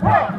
Hey!